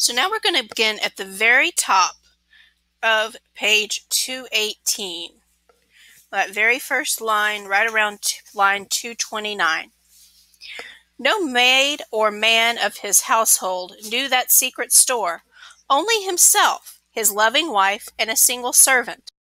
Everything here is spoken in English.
So now we're going to begin at the very top of page 218. That very first line, right around line 229. No maid or man of his household knew that secret store, only himself, his loving wife, and a single servant.